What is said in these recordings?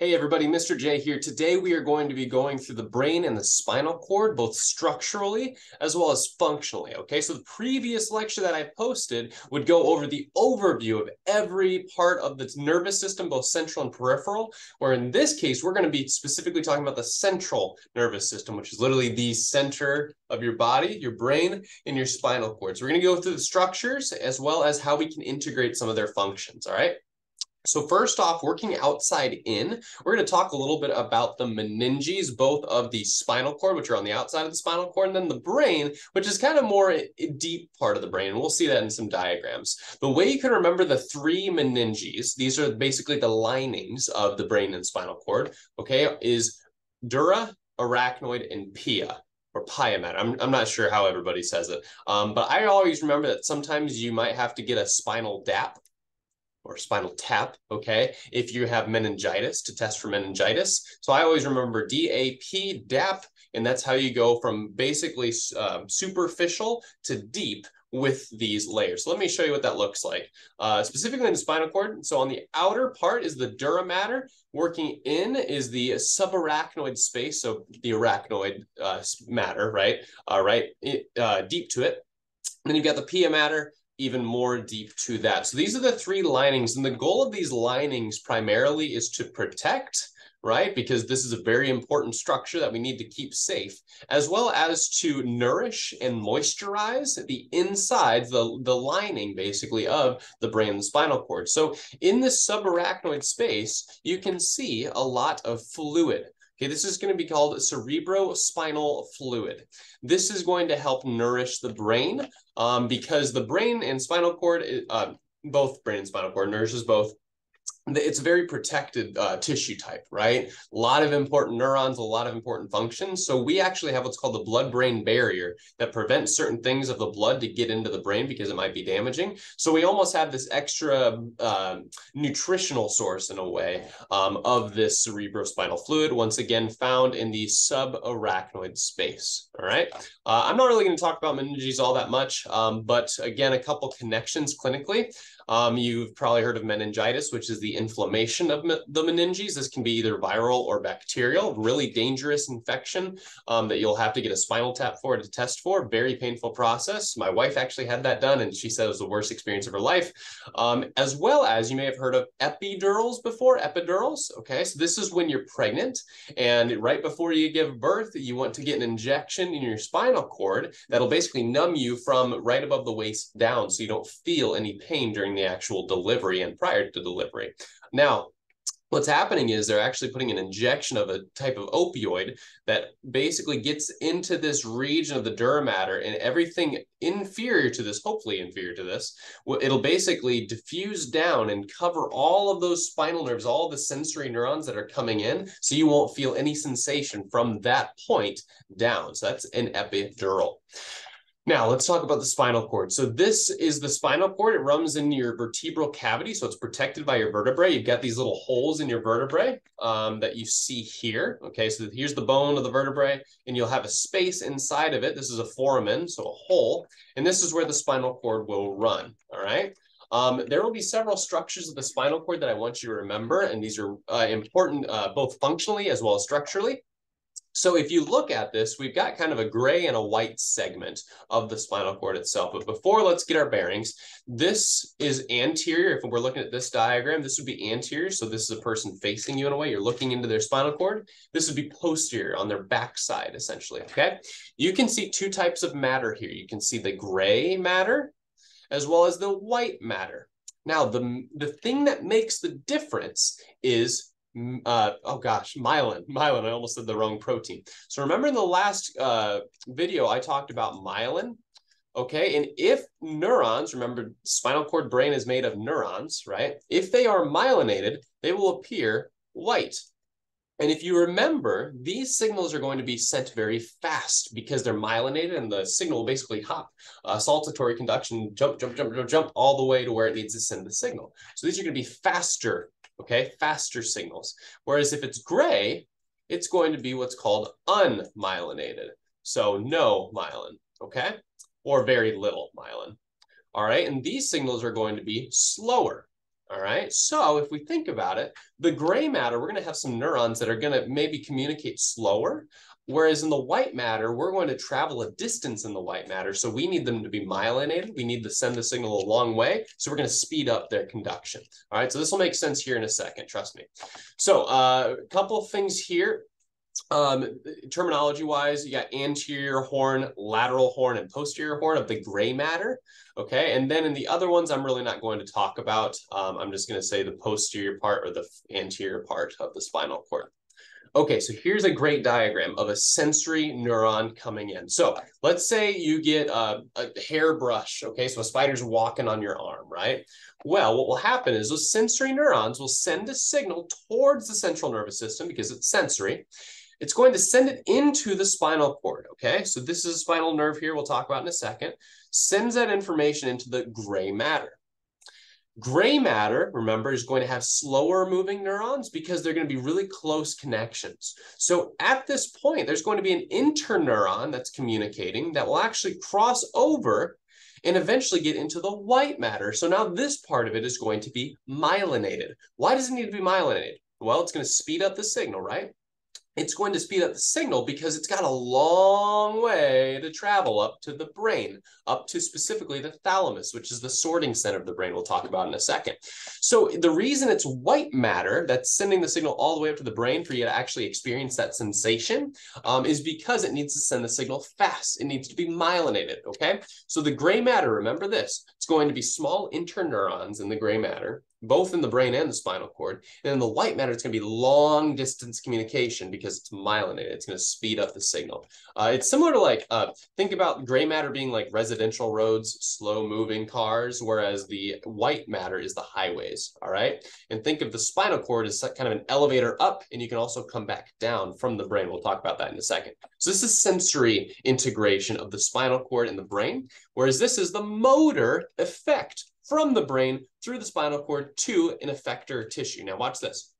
Hey everybody, Mr. J here. Today we are going to be going through the brain and the spinal cord, both structurally as well as functionally. Okay, so the previous lecture that I posted would go over the overview of every part of the nervous system, both central and peripheral, where in this case, we're going to be specifically talking about the central nervous system, which is literally the center of your body, your brain, and your spinal cord. So we're going to go through the structures as well as how we can integrate some of their functions, all right? So first off, working outside in, we're going to talk a little bit about the meninges, both of the spinal cord, which are on the outside of the spinal cord, and then the brain, which is kind of more deep part of the brain. We'll see that in some diagrams. The way you can remember the three meninges, these are basically the linings of the brain and spinal cord, okay, is dura, arachnoid, and pia or pia mater. I'm, I'm not sure how everybody says it. Um, but I always remember that sometimes you might have to get a spinal dap or spinal tap, okay, if you have meningitis to test for meningitis. So I always remember DAP, DAP, and that's how you go from basically um, superficial to deep with these layers. So let me show you what that looks like. Uh, specifically in the spinal cord, so on the outer part is the dura mater. Working in is the subarachnoid space, so the arachnoid uh, matter, right? Uh, right, it, uh, deep to it. Then you've got the pia mater, even more deep to that. So these are the three linings. And the goal of these linings primarily is to protect, right? Because this is a very important structure that we need to keep safe, as well as to nourish and moisturize the inside, the, the lining basically of the brain and spinal cord. So in this subarachnoid space, you can see a lot of fluid. Okay, this is going to be called cerebrospinal fluid. This is going to help nourish the brain um, because the brain and spinal cord, uh, both brain and spinal cord nourishes both it's a very protected uh, tissue type, right? A lot of important neurons, a lot of important functions. So we actually have what's called the blood-brain barrier that prevents certain things of the blood to get into the brain because it might be damaging. So we almost have this extra uh, nutritional source in a way um, of this cerebrospinal fluid, once again found in the subarachnoid space, all right? Uh, I'm not really going to talk about meninges all that much, um, but again, a couple connections clinically. Um, you've probably heard of meningitis, which is the inflammation of the meninges. This can be either viral or bacterial, really dangerous infection um, that you'll have to get a spinal tap for to test for. Very painful process. My wife actually had that done, and she said it was the worst experience of her life. Um, as well as you may have heard of epidurals before, epidurals. Okay, so this is when you're pregnant, and right before you give birth, you want to get an injection in your spinal cord that'll basically numb you from right above the waist down so you don't feel any pain during the the actual delivery and prior to delivery. Now, what's happening is they're actually putting an injection of a type of opioid that basically gets into this region of the dura mater and everything inferior to this, hopefully inferior to this, it'll basically diffuse down and cover all of those spinal nerves, all the sensory neurons that are coming in, so you won't feel any sensation from that point down. So that's an epidural. Now let's talk about the spinal cord. So this is the spinal cord. It runs in your vertebral cavity, so it's protected by your vertebrae. You've got these little holes in your vertebrae um, that you see here. Okay, so here's the bone of the vertebrae, and you'll have a space inside of it. This is a foramen, so a hole, and this is where the spinal cord will run. All right. Um, there will be several structures of the spinal cord that I want you to remember, and these are uh, important uh, both functionally as well as structurally. So if you look at this, we've got kind of a gray and a white segment of the spinal cord itself. But before let's get our bearings, this is anterior. If we're looking at this diagram, this would be anterior. So this is a person facing you in a way. You're looking into their spinal cord. This would be posterior on their backside, essentially, okay? You can see two types of matter here. You can see the gray matter as well as the white matter. Now, the, the thing that makes the difference is uh, oh gosh, myelin, myelin, I almost said the wrong protein. So remember in the last uh, video, I talked about myelin, okay? And if neurons, remember spinal cord brain is made of neurons, right? If they are myelinated, they will appear white. And if you remember, these signals are going to be sent very fast because they're myelinated and the signal will basically hop. Uh, saltatory conduction, jump, jump, jump, jump, jump, all the way to where it needs to send the signal. So these are going to be faster okay? Faster signals. Whereas if it's gray, it's going to be what's called unmyelinated. So no myelin, okay? Or very little myelin. All right, and these signals are going to be slower. All right. So if we think about it, the gray matter, we're going to have some neurons that are going to maybe communicate slower. Whereas in the white matter, we're going to travel a distance in the white matter. So we need them to be myelinated. We need to send the signal a long way. So we're going to speed up their conduction. All right. So this will make sense here in a second. Trust me. So uh, a couple of things here. Um, terminology wise, you got anterior horn, lateral horn, and posterior horn of the gray matter. Okay. And then in the other ones, I'm really not going to talk about. Um, I'm just going to say the posterior part or the anterior part of the spinal cord. Okay, so here's a great diagram of a sensory neuron coming in. So let's say you get a, a hairbrush, okay? So a spider's walking on your arm, right? Well, what will happen is those sensory neurons will send a signal towards the central nervous system because it's sensory. It's going to send it into the spinal cord, okay? So this is a spinal nerve here we'll talk about in a second. Sends that information into the gray matter. Gray matter, remember, is going to have slower moving neurons because they're going to be really close connections. So at this point, there's going to be an interneuron that's communicating that will actually cross over and eventually get into the white matter. So now this part of it is going to be myelinated. Why does it need to be myelinated? Well, it's going to speed up the signal, right? It's going to speed up the signal because it's got a long way to travel up to the brain, up to specifically the thalamus, which is the sorting center of the brain we'll talk about in a second. So the reason it's white matter that's sending the signal all the way up to the brain for you to actually experience that sensation um, is because it needs to send the signal fast. It needs to be myelinated, okay? So the gray matter, remember this, it's going to be small interneurons in the gray matter both in the brain and the spinal cord. And in the white matter, it's going to be long distance communication because it's myelinated. It's going to speed up the signal. Uh, it's similar to like, uh, think about gray matter being like residential roads, slow moving cars, whereas the white matter is the highways. All right. And think of the spinal cord as kind of an elevator up, and you can also come back down from the brain. We'll talk about that in a second. So this is sensory integration of the spinal cord and the brain, whereas this is the motor effect from the brain through the spinal cord to an effector tissue. Now watch this.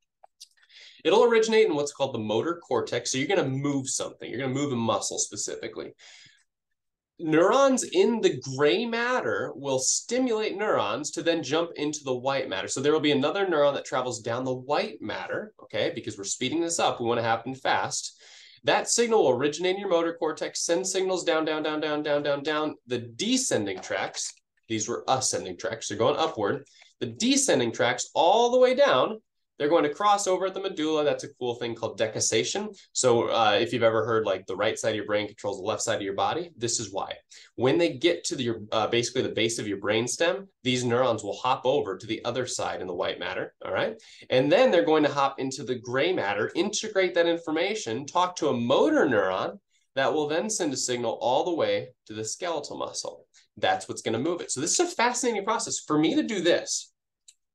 It'll originate in what's called the motor cortex. So you're going to move something. You're going to move a muscle specifically. Neurons in the gray matter will stimulate neurons to then jump into the white matter. So there will be another neuron that travels down the white matter, okay, because we're speeding this up. We want to happen fast. That signal will originate in your motor cortex, send signals down, down, down, down, down, down, down. The descending tracks these were ascending tracks. They're going upward. The descending tracks all the way down, they're going to cross over at the medulla. That's a cool thing called decussation. So uh, if you've ever heard like the right side of your brain controls the left side of your body, this is why. When they get to the, uh, basically the base of your brain stem, these neurons will hop over to the other side in the white matter, all right? And then they're going to hop into the gray matter, integrate that information, talk to a motor neuron that will then send a signal all the way to the skeletal muscle that's what's going to move it. So this is a fascinating process. For me to do this,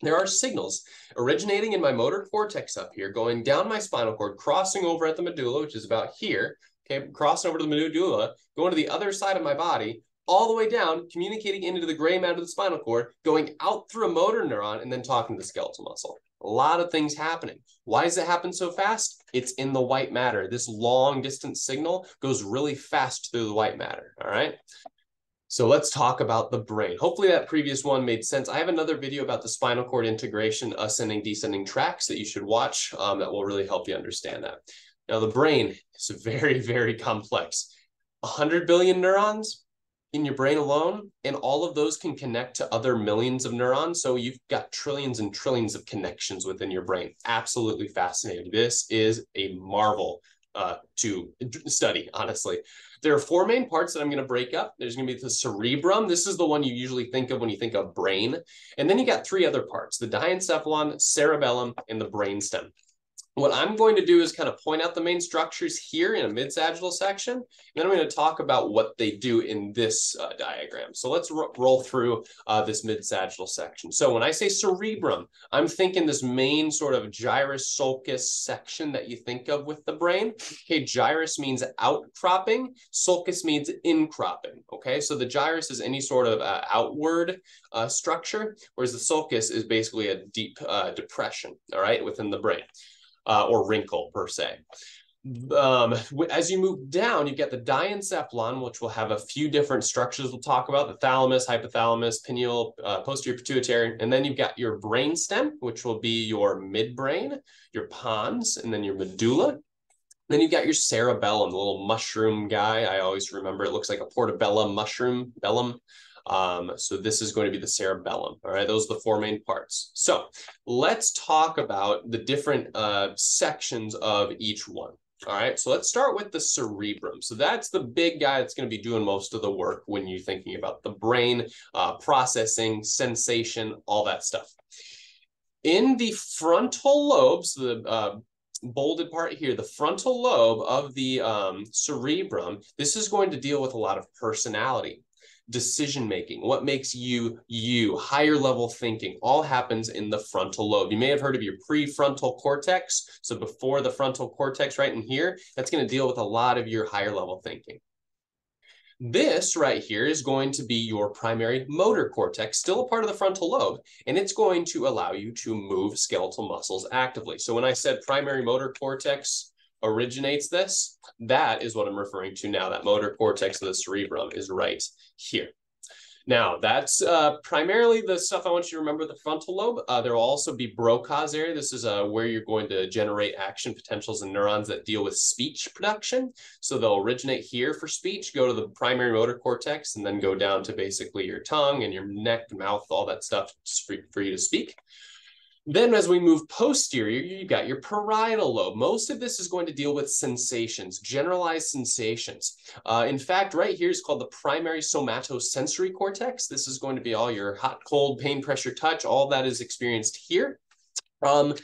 there are signals originating in my motor cortex up here, going down my spinal cord, crossing over at the medulla, which is about here, okay, crossing over to the medulla, going to the other side of my body, all the way down, communicating into the gray matter of the spinal cord, going out through a motor neuron, and then talking to the skeletal muscle. A lot of things happening. Why does it happen so fast? It's in the white matter. This long distance signal goes really fast through the white matter. All right. So let's talk about the brain. Hopefully that previous one made sense. I have another video about the spinal cord integration, ascending, descending tracks that you should watch um, that will really help you understand that. Now the brain is very, very complex. 100 billion neurons in your brain alone, and all of those can connect to other millions of neurons. So you've got trillions and trillions of connections within your brain. Absolutely fascinating. This is a marvel uh, to study, honestly. There are four main parts that I'm going to break up. There's going to be the cerebrum. This is the one you usually think of when you think of brain. And then you got three other parts, the diencephalon, cerebellum, and the brainstem. What I'm going to do is kind of point out the main structures here in a mid-sagittal section, and then I'm going to talk about what they do in this uh, diagram. So let's roll through uh, this mid-sagittal section. So when I say cerebrum, I'm thinking this main sort of gyrus sulcus section that you think of with the brain. Okay, gyrus means outcropping, sulcus means incropping. Okay, so the gyrus is any sort of uh, outward uh, structure, whereas the sulcus is basically a deep uh, depression, all right, within the brain uh, or wrinkle per se. um, as you move down, you get the diencephalon, which will have a few different structures we'll talk about, the thalamus, hypothalamus, pineal, uh, posterior pituitary, and then you've got your brainstem, which will be your midbrain, your pons, and then your medulla. Then you've got your cerebellum, the little mushroom guy. I always remember it looks like a portobello mushroom, bellum. Um, so this is going to be the cerebellum. All right, those are the four main parts. So let's talk about the different uh, sections of each one. All right, so let's start with the cerebrum. So that's the big guy that's going to be doing most of the work when you're thinking about the brain, uh, processing, sensation, all that stuff. In the frontal lobes, the uh, bolded part here, the frontal lobe of the um, cerebrum, this is going to deal with a lot of personality decision making, what makes you you, higher level thinking, all happens in the frontal lobe. You may have heard of your prefrontal cortex. So before the frontal cortex, right in here, that's going to deal with a lot of your higher level thinking. This right here is going to be your primary motor cortex, still a part of the frontal lobe, and it's going to allow you to move skeletal muscles actively. So when I said primary motor cortex originates this, that is what I'm referring to now. That motor cortex of the cerebrum is right here. Now, that's uh, primarily the stuff I want you to remember the frontal lobe. Uh, there will also be Broca's area. This is uh, where you're going to generate action potentials and neurons that deal with speech production. So they'll originate here for speech, go to the primary motor cortex, and then go down to basically your tongue and your neck, mouth, all that stuff for, for you to speak. Then as we move posterior, you've got your parietal lobe. Most of this is going to deal with sensations, generalized sensations. Uh, in fact, right here is called the primary somatosensory cortex. This is going to be all your hot, cold, pain, pressure, touch, all that is experienced here. Um,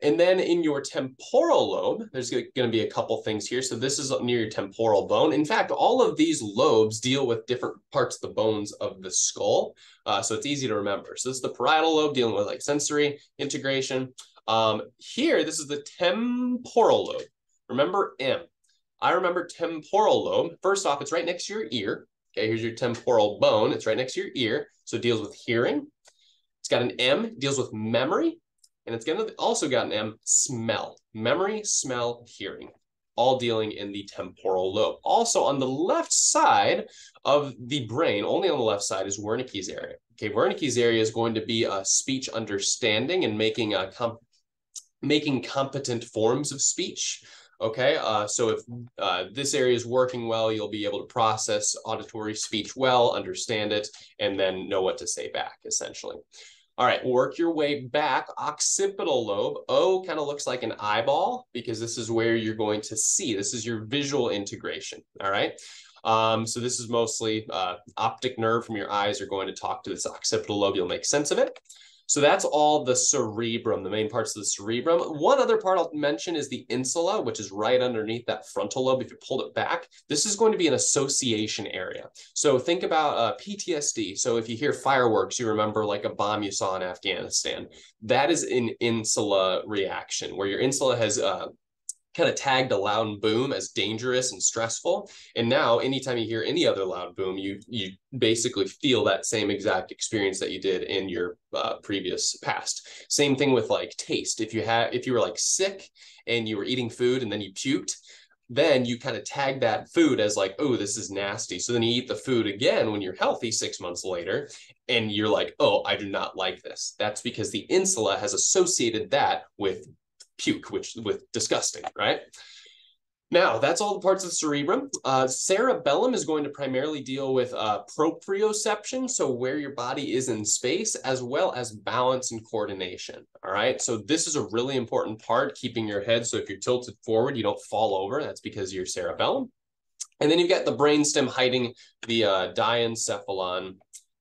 and then in your temporal lobe, there's going to be a couple things here. So this is near your temporal bone. In fact, all of these lobes deal with different parts of the bones of the skull. Uh, so it's easy to remember. So this is the parietal lobe dealing with like sensory integration. Um, here, this is the temporal lobe. Remember M. I remember temporal lobe. First off, it's right next to your ear. Okay, here's your temporal bone. It's right next to your ear. So it deals with hearing. It's got an M, deals with memory, and it's to also got an M, smell, memory, smell, hearing, all dealing in the temporal lobe. Also on the left side of the brain, only on the left side is Wernicke's area. Okay, Wernicke's area is going to be a speech understanding and making a comp making competent forms of speech. Okay, uh, so if uh, this area is working well, you'll be able to process auditory speech well, understand it, and then know what to say back, essentially. All right, work your way back. Occipital lobe. O kind of looks like an eyeball because this is where you're going to see. This is your visual integration. All right. Um, so this is mostly uh, optic nerve from your eyes are going to talk to this occipital lobe. You'll make sense of it. So that's all the cerebrum, the main parts of the cerebrum. One other part I'll mention is the insula, which is right underneath that frontal lobe. If you pulled it back, this is going to be an association area. So think about uh, PTSD. So if you hear fireworks, you remember like a bomb you saw in Afghanistan. That is an insula reaction where your insula has uh, kind of tagged a loud boom as dangerous and stressful. And now anytime you hear any other loud boom, you you basically feel that same exact experience that you did in your uh, previous past. Same thing with like taste. If you had if you were like sick and you were eating food and then you puked, then you kind of tag that food as like, oh, this is nasty. So then you eat the food again when you're healthy six months later, and you're like, oh, I do not like this. That's because the insula has associated that with puke, which with disgusting, right? Now, that's all the parts of the cerebrum. Uh, cerebellum is going to primarily deal with uh, proprioception, so where your body is in space, as well as balance and coordination. All right, so this is a really important part, keeping your head. So if you're tilted forward, you don't fall over. That's because of your cerebellum. And then you've got the brainstem hiding the uh, diencephalon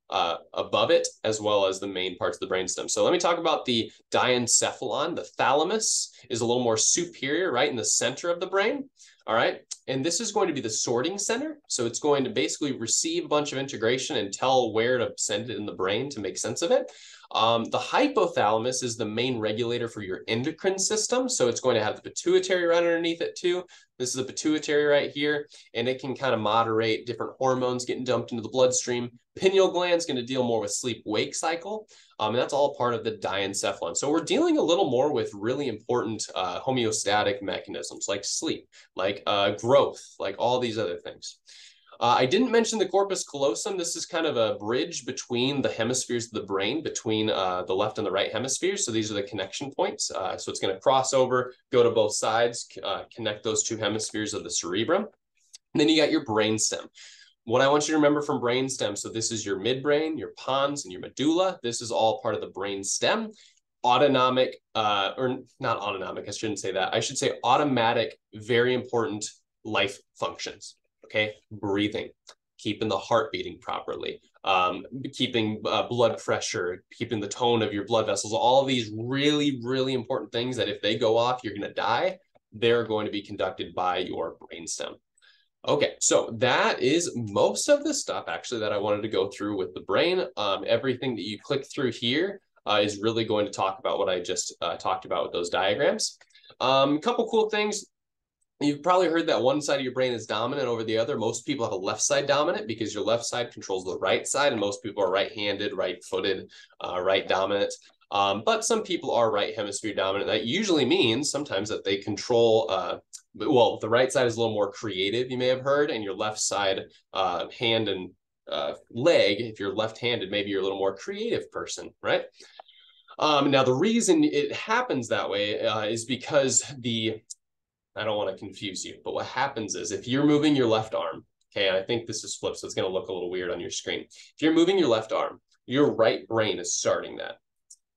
uh, above it, as well as the main parts of the brainstem. So let me talk about the diencephalon. The thalamus is a little more superior, right in the center of the brain. All right. And this is going to be the sorting center. So it's going to basically receive a bunch of integration and tell where to send it in the brain to make sense of it. Um, the hypothalamus is the main regulator for your endocrine system. So it's going to have the pituitary right underneath it too. This is the pituitary right here, and it can kind of moderate different hormones getting dumped into the bloodstream. Pineal gland is going to deal more with sleep-wake cycle, um, and that's all part of the diencephalon. So we're dealing a little more with really important uh, homeostatic mechanisms like sleep, like uh, growth, like all these other things. Uh, I didn't mention the corpus callosum. This is kind of a bridge between the hemispheres of the brain, between uh, the left and the right hemispheres. So these are the connection points. Uh, so it's going to cross over, go to both sides, uh, connect those two hemispheres of the cerebrum. And then you got your brain stem. What I want you to remember from brain stem, so this is your midbrain, your pons, and your medulla. This is all part of the brain stem. Autonomic, uh, or not autonomic, I shouldn't say that. I should say automatic, very important life functions okay? Breathing, keeping the heart beating properly, um, keeping uh, blood pressure, keeping the tone of your blood vessels, all these really, really important things that if they go off, you're going to die. They're going to be conducted by your brainstem. Okay, so that is most of the stuff actually that I wanted to go through with the brain. Um, everything that you click through here uh, is really going to talk about what I just uh, talked about with those diagrams. A um, couple cool things. You've probably heard that one side of your brain is dominant over the other. Most people have a left side dominant because your left side controls the right side, and most people are right-handed, right-footed, uh, right dominant. Um, but some people are right hemisphere dominant. That usually means sometimes that they control, uh, well, the right side is a little more creative, you may have heard, and your left side, uh, hand and uh, leg, if you're left-handed, maybe you're a little more creative person, right? Um, now, the reason it happens that way uh, is because the I don't want to confuse you, but what happens is if you're moving your left arm, okay, I think this is flipped, so it's going to look a little weird on your screen. If you're moving your left arm, your right brain is starting that,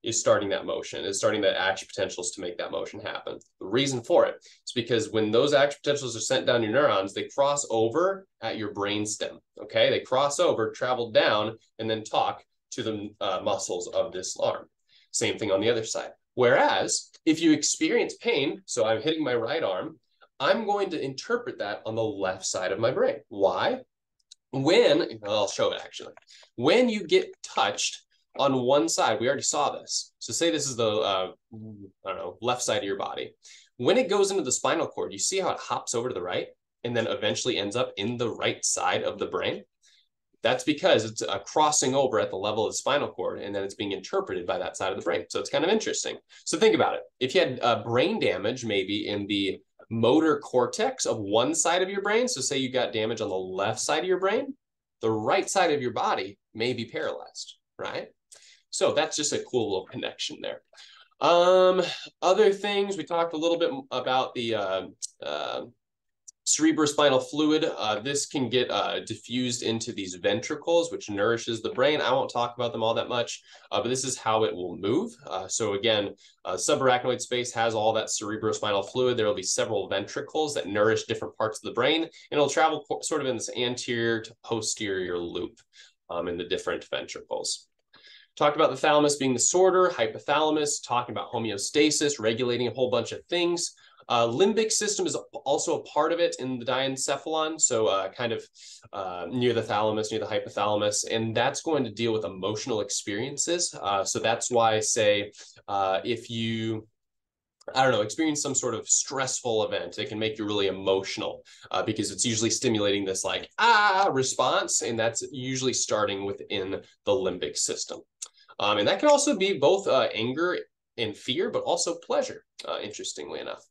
is starting that motion, is starting that action potentials to make that motion happen. The reason for it is because when those action potentials are sent down your neurons, they cross over at your brain stem, okay? They cross over, travel down, and then talk to the uh, muscles of this arm. Same thing on the other side. Whereas if you experience pain, so I'm hitting my right arm, I'm going to interpret that on the left side of my brain. Why? When, I'll show it actually, when you get touched on one side, we already saw this. So say this is the, uh, I don't know, left side of your body. When it goes into the spinal cord, you see how it hops over to the right and then eventually ends up in the right side of the brain? That's because it's a crossing over at the level of the spinal cord, and then it's being interpreted by that side of the brain. So it's kind of interesting. So think about it. If you had uh, brain damage, maybe in the motor cortex of one side of your brain, so say you got damage on the left side of your brain, the right side of your body may be paralyzed, right? So that's just a cool little connection there. Um, other things, we talked a little bit about the uh, uh, cerebrospinal fluid. Uh, this can get uh, diffused into these ventricles, which nourishes the brain. I won't talk about them all that much, uh, but this is how it will move. Uh, so again, uh, subarachnoid space has all that cerebrospinal fluid. There will be several ventricles that nourish different parts of the brain, and it'll travel sort of in this anterior to posterior loop um, in the different ventricles. Talked about the thalamus being the sorter, hypothalamus, talking about homeostasis, regulating a whole bunch of things. Uh, limbic system is also a part of it in the diencephalon, so uh, kind of uh, near the thalamus, near the hypothalamus, and that's going to deal with emotional experiences. Uh, so that's why, I say, uh, if you I don't know, experience some sort of stressful event. It can make you really emotional uh, because it's usually stimulating this like ah response, and that's usually starting within the limbic system. Um, and that can also be both uh, anger and fear, but also pleasure, uh, interestingly enough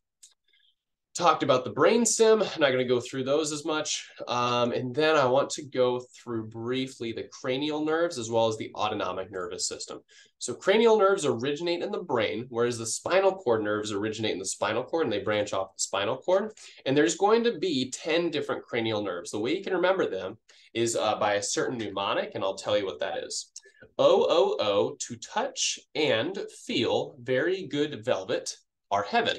talked about the brainstem. I'm not going to go through those as much. Um, and then I want to go through briefly the cranial nerves as well as the autonomic nervous system. So cranial nerves originate in the brain, whereas the spinal cord nerves originate in the spinal cord and they branch off the spinal cord. And there's going to be 10 different cranial nerves. The way you can remember them is uh, by a certain mnemonic, and I'll tell you what that is. O, O, O, to touch and feel very good velvet are heaven.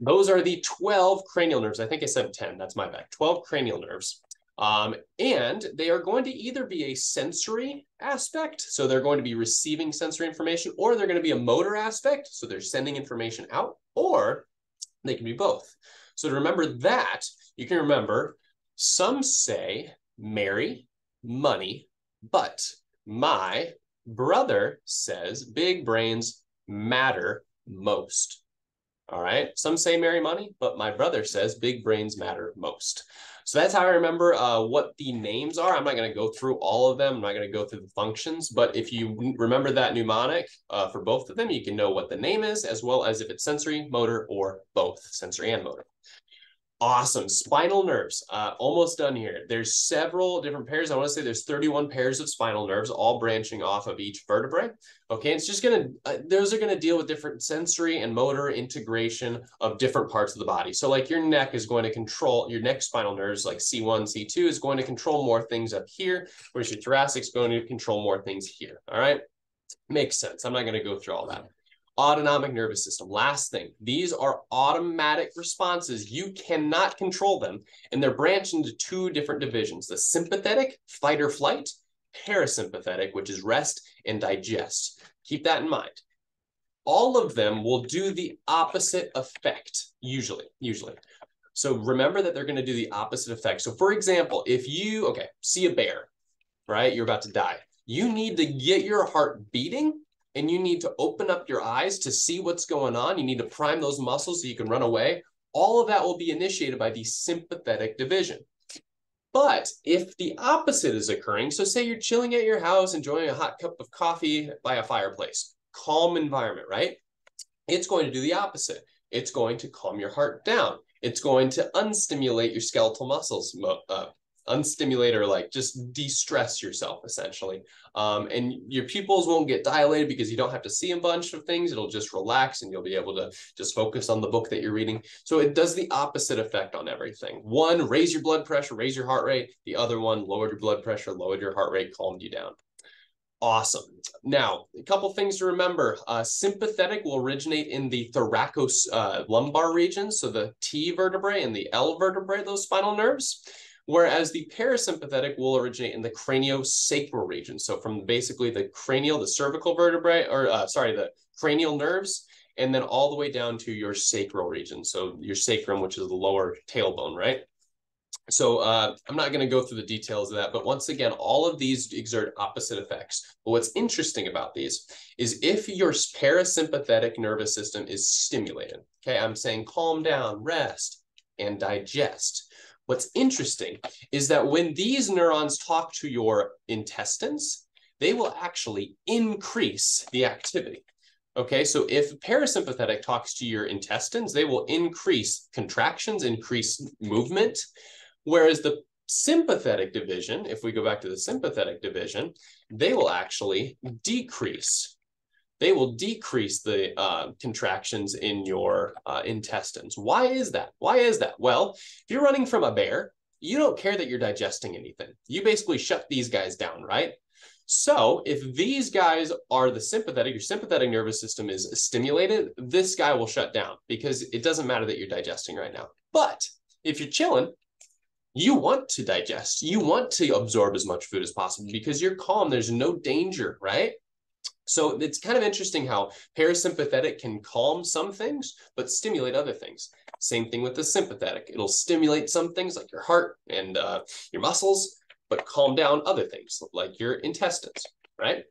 Those are the 12 cranial nerves. I think I said 10. That's my bad. 12 cranial nerves. Um, and they are going to either be a sensory aspect, so they're going to be receiving sensory information, or they're going to be a motor aspect, so they're sending information out, or they can be both. So to remember that, you can remember some say Mary, money, but my brother says big brains matter most. All right. Some say marry money, but my brother says big brains matter most. So that's how I remember uh, what the names are. I'm not going to go through all of them. I'm not going to go through the functions, but if you remember that mnemonic uh, for both of them, you can know what the name is, as well as if it's sensory, motor, or both sensory and motor. Awesome. Spinal nerves. Uh, almost done here. There's several different pairs. I want to say there's 31 pairs of spinal nerves, all branching off of each vertebrae. Okay, it's just going to, uh, those are going to deal with different sensory and motor integration of different parts of the body. So like your neck is going to control, your neck spinal nerves like C1, C2 is going to control more things up here, whereas your thoracic is going to control more things here. All right. Makes sense. I'm not going to go through all that autonomic nervous system. Last thing, these are automatic responses. You cannot control them, and they're branched into two different divisions the sympathetic, fight or flight, parasympathetic, which is rest and digest. Keep that in mind. All of them will do the opposite effect, usually. Usually. So remember that they're going to do the opposite effect. So, for example, if you, okay, see a bear, right? You're about to die. You need to get your heart beating and you need to open up your eyes to see what's going on. You need to prime those muscles so you can run away. All of that will be initiated by the sympathetic division. But if the opposite is occurring, so say you're chilling at your house, enjoying a hot cup of coffee by a fireplace, calm environment, right? It's going to do the opposite. It's going to calm your heart down. It's going to unstimulate your skeletal muscles, uh, unstimulate or like just de-stress yourself essentially. Um, and your pupils won't get dilated because you don't have to see a bunch of things. It'll just relax and you'll be able to just focus on the book that you're reading. So it does the opposite effect on everything. One raise your blood pressure raise your heart rate. The other one lowered your blood pressure lowered your heart rate calmed you down. Awesome. Now, a couple things to remember. Uh, sympathetic will originate in the thoracos uh, lumbar region, so the T vertebrae and the L vertebrae, those spinal nerves whereas the parasympathetic will originate in the craniosacral region. So from basically the cranial, the cervical vertebrae, or uh, sorry, the cranial nerves, and then all the way down to your sacral region. So your sacrum, which is the lower tailbone, right? So uh, I'm not going to go through the details of that, but once again, all of these exert opposite effects. But what's interesting about these is if your parasympathetic nervous system is stimulated, okay, I'm saying calm down, rest, and digest. What's interesting is that when these neurons talk to your intestines, they will actually increase the activity. Okay, so if parasympathetic talks to your intestines, they will increase contractions, increase movement, whereas the sympathetic division, if we go back to the sympathetic division, they will actually decrease they will decrease the uh, contractions in your uh, intestines. Why is that? Why is that? Well, if you're running from a bear, you don't care that you're digesting anything. You basically shut these guys down, right? So if these guys are the sympathetic, your sympathetic nervous system is stimulated, this guy will shut down because it doesn't matter that you're digesting right now. But if you're chilling, you want to digest, you want to absorb as much food as possible because you're calm. There's no danger, right? So it's kind of interesting how parasympathetic can calm some things, but stimulate other things. Same thing with the sympathetic. It'll stimulate some things like your heart and uh, your muscles, but calm down other things like your intestines, right?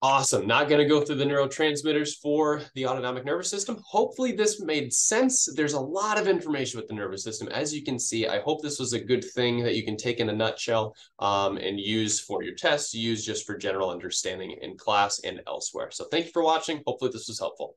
Awesome. Not going to go through the neurotransmitters for the autonomic nervous system. Hopefully this made sense. There's a lot of information with the nervous system. As you can see, I hope this was a good thing that you can take in a nutshell um, and use for your tests, use just for general understanding in class and elsewhere. So thank you for watching. Hopefully this was helpful.